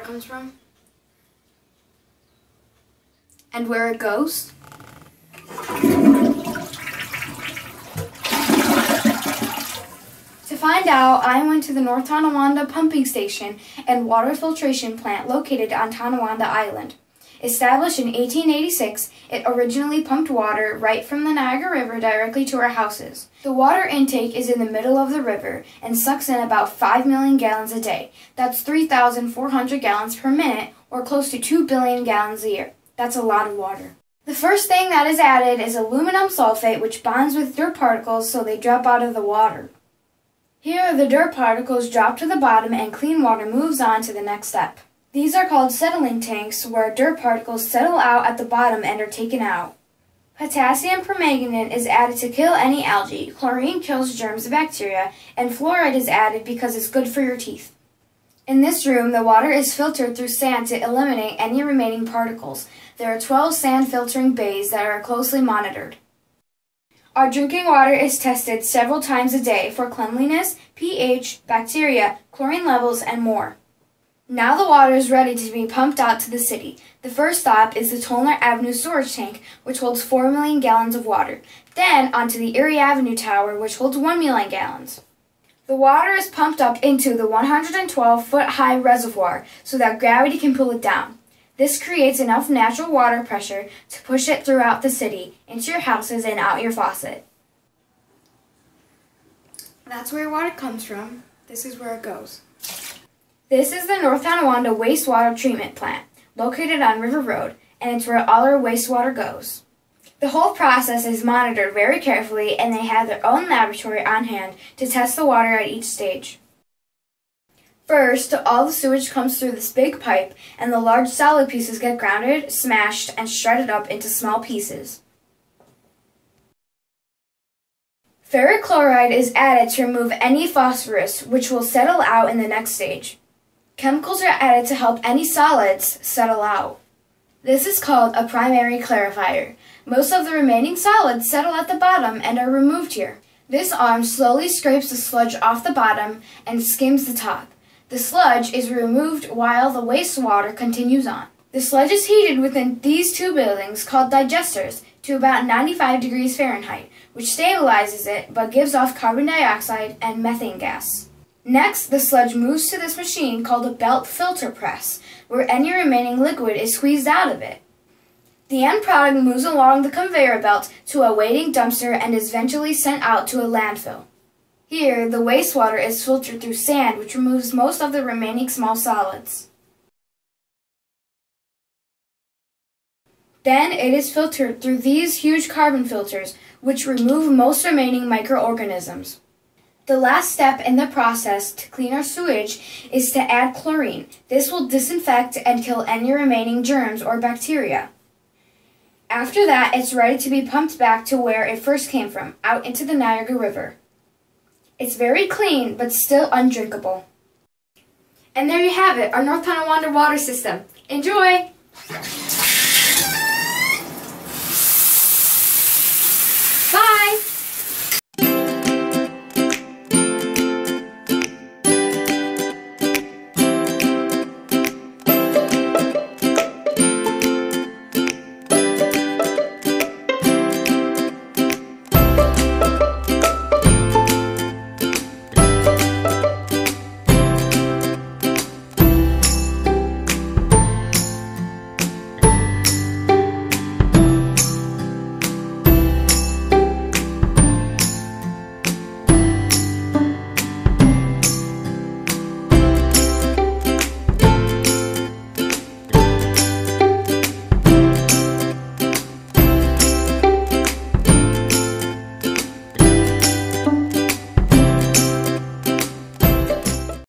comes from? And where it goes? To find out, I went to the North Tonawanda pumping station and water filtration plant located on Tonawanda Island. Established in 1886, it originally pumped water right from the Niagara River directly to our houses. The water intake is in the middle of the river and sucks in about 5 million gallons a day. That's 3,400 gallons per minute, or close to 2 billion gallons a year. That's a lot of water. The first thing that is added is aluminum sulfate, which bonds with dirt particles so they drop out of the water. Here, the dirt particles drop to the bottom and clean water moves on to the next step. These are called settling tanks, where dirt particles settle out at the bottom and are taken out. Potassium permanganate is added to kill any algae, chlorine kills germs and bacteria, and fluoride is added because it's good for your teeth. In this room, the water is filtered through sand to eliminate any remaining particles. There are 12 sand filtering bays that are closely monitored. Our drinking water is tested several times a day for cleanliness, pH, bacteria, chlorine levels, and more. Now the water is ready to be pumped out to the city. The first stop is the Tollner Avenue storage tank, which holds 4 million gallons of water. Then onto the Erie Avenue Tower, which holds 1 million gallons. The water is pumped up into the 112 foot high reservoir so that gravity can pull it down. This creates enough natural water pressure to push it throughout the city, into your houses, and out your faucet. That's where your water comes from. This is where it goes. This is the North Tonawanda Wastewater Treatment Plant, located on River Road, and it's where all our wastewater goes. The whole process is monitored very carefully, and they have their own laboratory on hand to test the water at each stage. First, all the sewage comes through this big pipe, and the large solid pieces get grounded, smashed, and shredded up into small pieces. Ferric chloride is added to remove any phosphorus, which will settle out in the next stage. Chemicals are added to help any solids settle out. This is called a primary clarifier. Most of the remaining solids settle at the bottom and are removed here. This arm slowly scrapes the sludge off the bottom and skims the top. The sludge is removed while the wastewater continues on. The sludge is heated within these two buildings called digesters to about 95 degrees Fahrenheit, which stabilizes it but gives off carbon dioxide and methane gas. Next, the sludge moves to this machine called a belt filter press, where any remaining liquid is squeezed out of it. The end product moves along the conveyor belt to a waiting dumpster and is eventually sent out to a landfill. Here, the wastewater is filtered through sand, which removes most of the remaining small solids. Then it is filtered through these huge carbon filters, which remove most remaining microorganisms. The last step in the process to clean our sewage is to add chlorine. This will disinfect and kill any remaining germs or bacteria. After that, it's ready to be pumped back to where it first came from, out into the Niagara River. It's very clean, but still undrinkable. And there you have it, our North Tonawanda water system. Enjoy!